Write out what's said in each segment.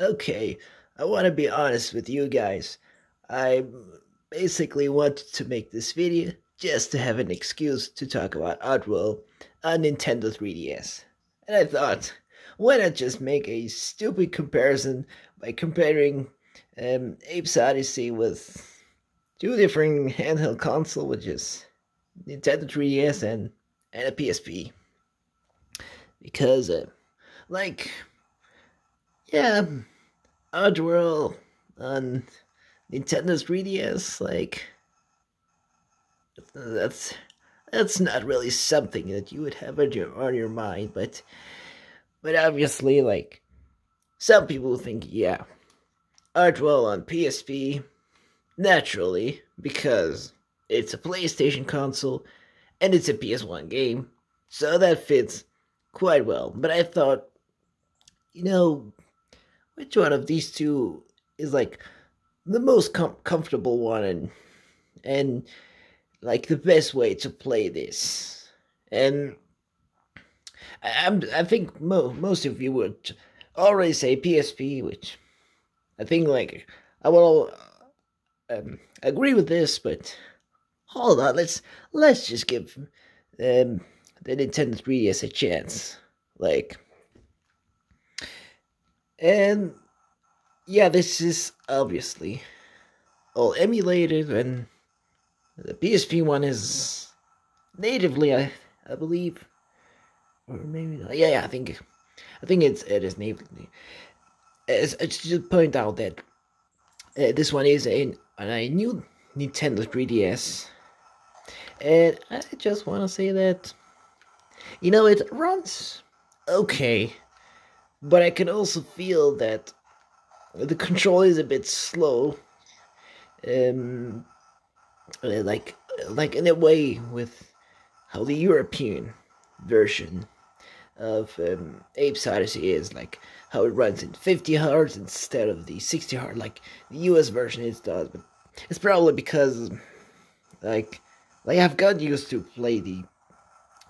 Okay, I want to be honest with you guys. I basically wanted to make this video just to have an excuse to talk about Oddworld on Nintendo 3DS. And I thought, why not just make a stupid comparison by comparing um, Abe's Oddysee with two different handheld console, which is Nintendo 3DS and, and a PSP. Because, uh, like, yeah, Oddworld on Nintendo's 3DS, like that's that's not really something that you would have on your on your mind, but but obviously, like some people think, yeah, Oddworld on PSP, naturally because it's a PlayStation console and it's a PS1 game, so that fits quite well. But I thought, you know, which one of these two is like the most com- comfortable one and and like the best way to play this? And I, am I think mo- most of you would already say PSP which I think like I will um, agree with this but hold on let's let's just give um, the Nintendo 3DS a chance. Like and yeah, this is obviously all emulated, and the PSP one is natively, I I believe, or maybe not. Yeah, yeah, I think I think it's it is natively. As I should point out that uh, this one is a a new Nintendo 3DS, and I just want to say that you know it runs okay but I can also feel that the control is a bit slow. Um, like like in a way with how the European version of um, Abe's Oddysee is like how it runs in 50 hertz instead of the 60 hertz like the US version is does but it's probably because like like I've got used to play the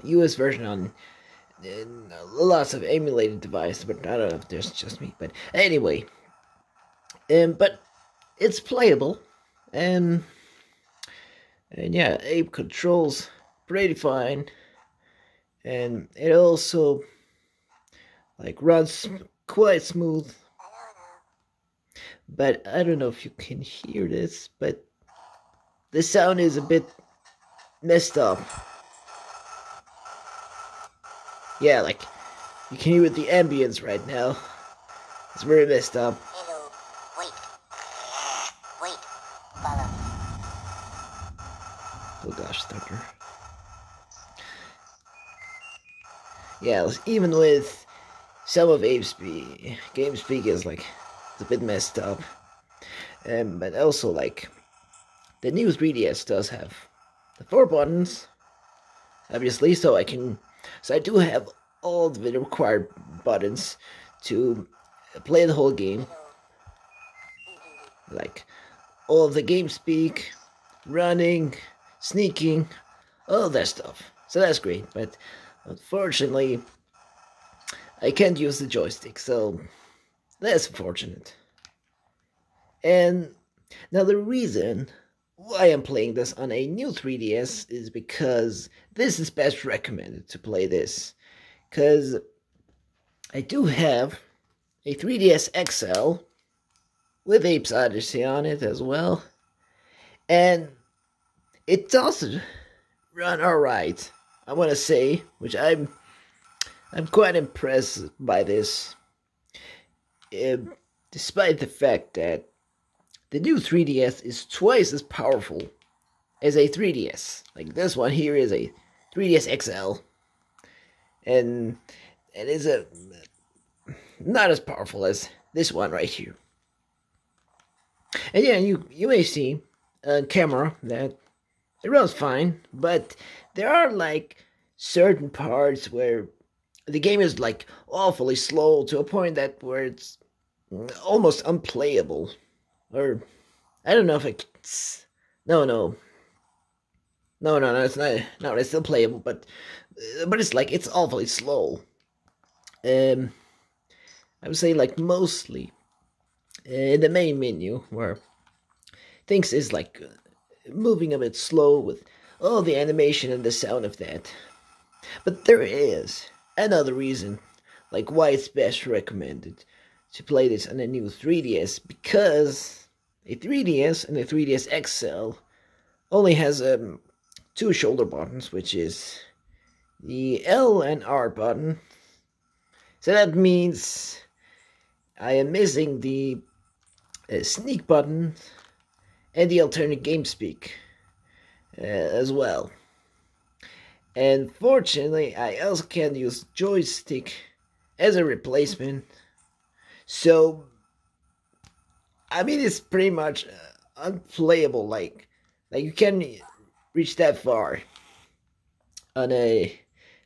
US version on lots of emulated devices, but I don't know if there's just me. But anyway, um, but it's playable, and and yeah, Abe controls pretty fine, and it also like runs quite smooth. But I don't know if you can hear this, but the sound is a bit messed up yeah, like you can hear with the ambience right now. It's very messed up. Hello. Wait. Wait. Follow. Oh gosh, Thunder. Yeah, even with some of Abe's speak, game speak is like it's a bit messed up. Um, but also like the new 3DS does have the four buttons, obviously, so I can so I do have all the required buttons to play the whole game. Like all the game speak, running, sneaking, all that stuff. So that's great, but unfortunately I can't use the joystick, so that's unfortunate. And now the reason why I'm playing this on a new 3DS is because this is best recommended to play this. Because I do have a 3DS XL with Abe's Oddysee on it as well. And it does run alright, I want to say, which I'm I'm quite impressed by this. Uh, despite the fact that the new 3DS is twice as powerful as a 3DS. Like this one here is a 3DS XL, and it is a not as powerful as this one right here. And yeah, you you may see on camera that it runs fine, but there are like certain parts where the game is like awfully slow to a point that where it's almost unplayable or I don't know if it's no no no no no it's not no it's still playable but but it's like it's awfully slow. Um, I would say like mostly in the main menu where things is like moving a bit slow with all the animation and the sound of that. But there is another reason, like why it's best recommended to play this on a new 3DS because a 3DS and a 3DS XL only has um, two shoulder buttons, which is the L and R button. So that means I am missing the uh, sneak button and the alternate game speak uh, as well. And fortunately, I also can't use joystick as a replacement. So, I mean, it's pretty much uh, unplayable. Like, like you can reach that far on a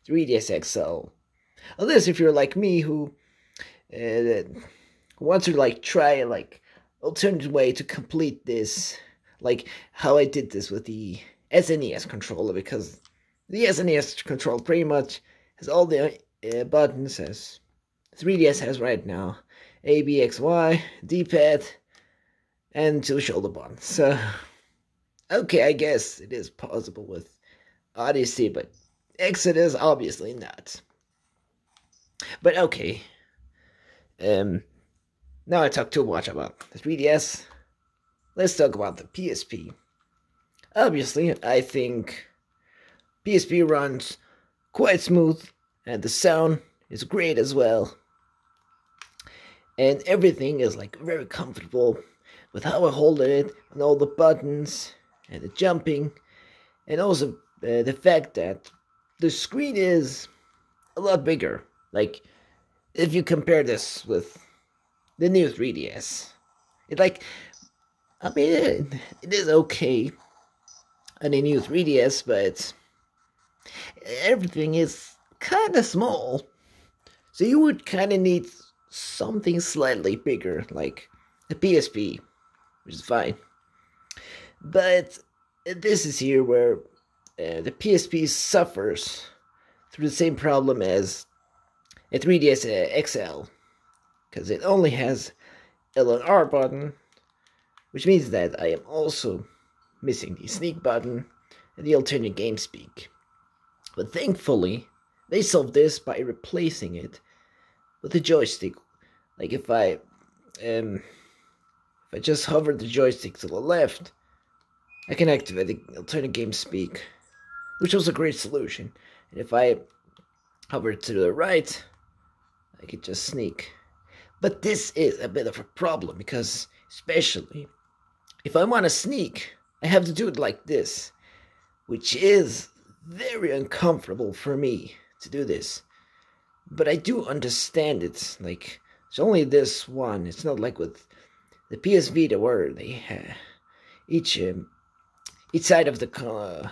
3ds XL. Unless if you're like me who uh, wants to like try like alternative way to complete this, like how I did this with the SNES controller, because the SNES controller pretty much has all the uh, buttons as 3DS has right now. A, B, X, Y, D-pad, and two shoulder buttons. So, okay, I guess it is possible with Oddysee, but Exoddus obviously not. But okay. Um, now I talk too much about the 3DS. Let's talk about the PSP. Obviously, I think PSP runs quite smooth, and the sound is great as well. And everything is like very comfortable with how I hold it, and all the buttons, and the jumping, and also uh, the fact that the screen is a lot bigger. Like, if you compare this with the new 3DS, it like, I mean, it, it is okay on the new 3DS, but everything is kind of small. So you would kind of need something slightly bigger, like a PSP, which is fine. But this is here where uh, the PSP suffers through the same problem as a 3DS uh, XL, because it only has L and R button, which means that I am also missing the sneak button and the alternate game speak. But thankfully, they solved this by replacing it with a joystick. Like if I um if I just hover the joystick to the left, I can activate the alternate game speak, which was a great solution. And if I hover to the right, I could just sneak. But this is a bit of a problem because, especially if I want to sneak, I have to do it like this, which is very uncomfortable for me to do this. But I do understand it. Like, it's only this one. It's not like with the PS Vita where they have each um, each side of the uh,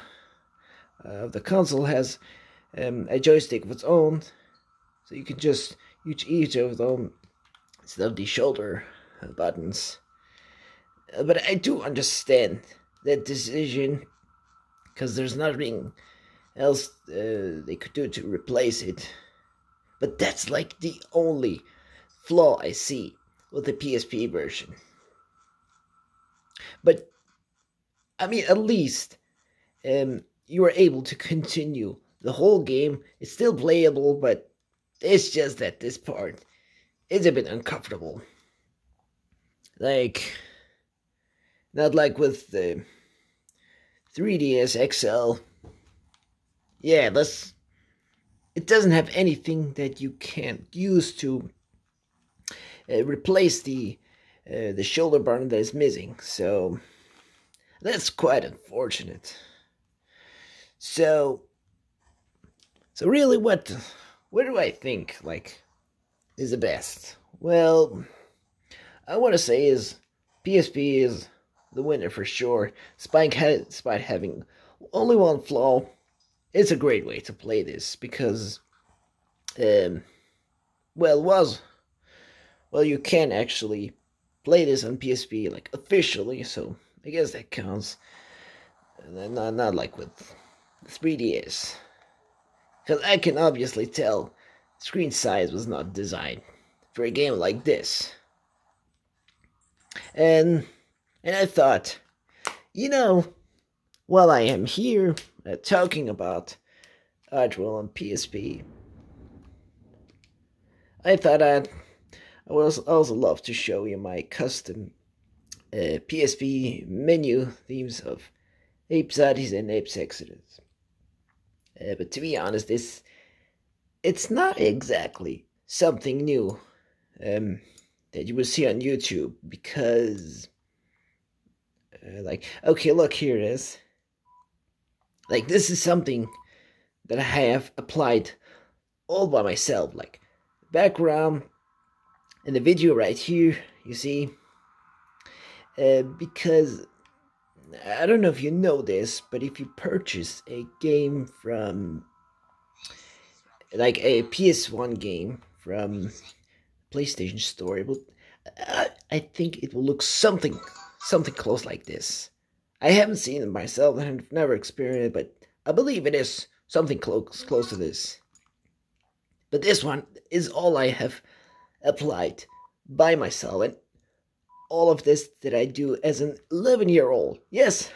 of the console has um, a joystick of its own, so you can just use each of them instead of the shoulder buttons. Uh, but I do understand that decision because there's nothing else uh, they could do to replace it. But that's like the only flaw I see with the PSP version. But I mean, at least um, you are able to continue the whole game. It's still playable, but it's just that this part is a bit uncomfortable. Like, not like with the 3DS XL. Yeah, that's. It doesn't have anything that you can't use to uh, replace the uh, the shoulder button that is missing. So that's quite unfortunate. So, so really, what, what do I think like is the best? Well, I want to say is PSP is the winner for sure. Spike had, despite having only one flaw, it's a great way to play this because, um, well, was well, you can actually play this on PSP like officially, so I guess that counts. Not not like with 3DS, because I can obviously tell screen size was not designed for a game like this. And and I thought, you know, while I am here uh, talking about Oddworld on PSP, I thought I'd I would also love to show you my custom uh, PSP menu themes of Abe's Oddysee and Abe's Exoddus. Uh, but to be honest, this it's not exactly something new um, that you will see on YouTube because, uh, like, okay, look, here it is. Like, this is something that I have applied all by myself. Like, background in the video right here, you see, uh, because I don't know if you know this, but if you purchase a game from like a PS1 game from PlayStation Store, it will, I, I think it will look something something close like this. I haven't seen it myself and I've never experienced it, but I believe it is something close close to this. But this one is all I have applied by myself and all of this that I do as an 11 year old. Yes,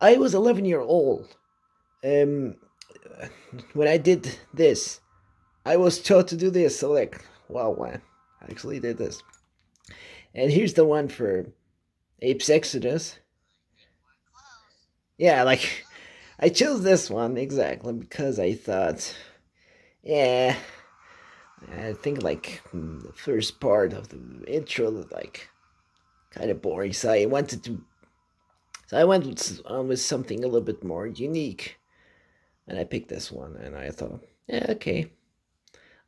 I was 11 year old. Um, when I did this, I was taught to do this. So like, wow, I actually did this. And here's the one for Abe's Exoddus. Yeah, like I chose this one exactly because I thought, yeah, I think like the first part of the intro, like kind of boring. So I wanted to, so I went with, um, with something a little bit more unique, and I picked this one, and I thought, yeah, okay,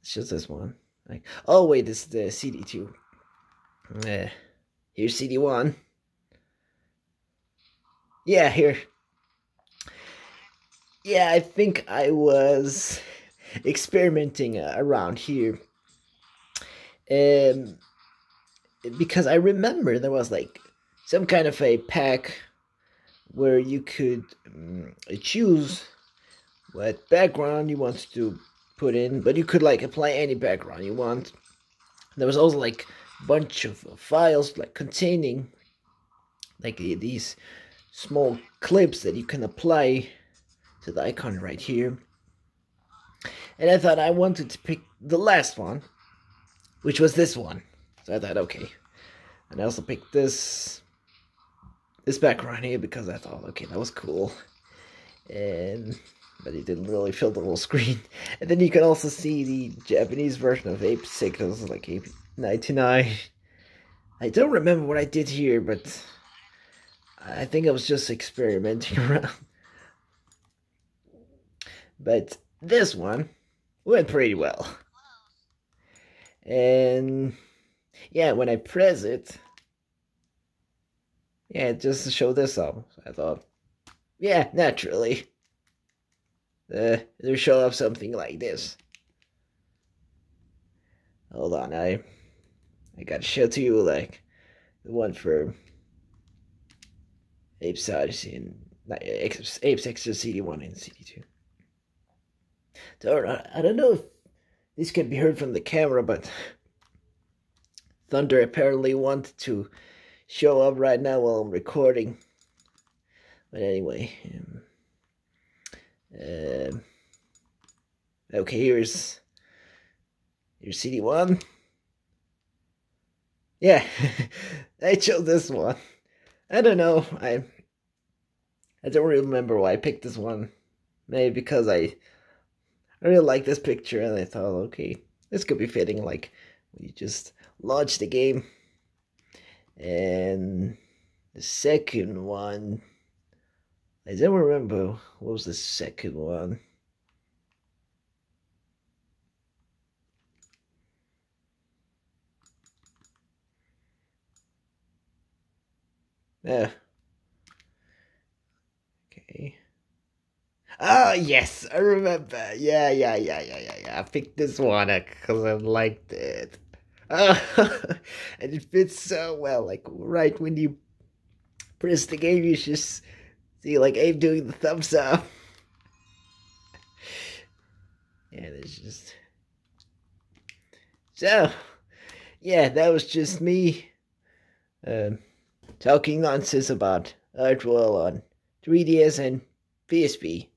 it's just this one. Like, oh wait, this is the CD two. Yeah, here's CD one. Yeah, here. Yeah, I think I was experimenting uh, around here. Um, because I remember there was like some kind of a pack where you could um, choose what background you want to put in, but you could like apply any background you want. There was also like a bunch of files like containing like these small clips that you can apply to the icon right here. And I thought I wanted to pick the last one, which was this one. So I thought, okay. And I also picked this this background here because I thought, okay, that was cool. And but it didn't really fill the whole screen. And then you can also see the Japanese version of Ape Signals, like Abe 99. I don't remember what I did here, but I think I was just experimenting around. But this one went pretty well. And yeah, when I press it, yeah, just show this up. I thought, yeah, naturally, uh, they show up something like this. Hold on, I, I gotta show to you like the one for Abe's Oddysee and Abe's Exoddus CD1 and CD2. So I don't know if this can be heard from the camera, but Thunder apparently wanted to show up right now while I'm recording. But anyway, um, uh, okay, here's here's CD one. Yeah, I chose this one. I don't know. I I don't really remember why I picked this one. Maybe because I I really like this picture and I thought, okay, this could be fitting. Like we just launch the game. And the second one, I don't remember what was the second one. Yeah. Okay. Oh yes, I remember. Yeah, yeah, yeah, yeah, yeah, yeah. I picked this one because I liked it. Uh, and it fits so well. Like right when you press the game, you just see like Abe doing the thumbs up. yeah, there's just so. Yeah, that was just me um, talking nonsense about Oddworld on 3DS and PSP.